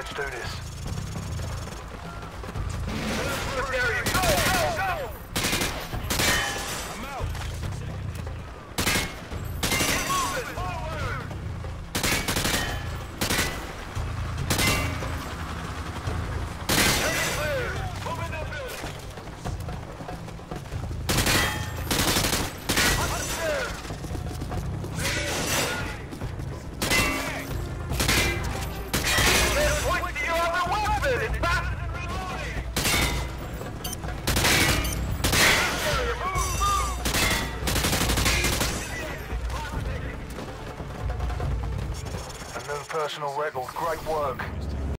Let's do this. Personal record. Great work.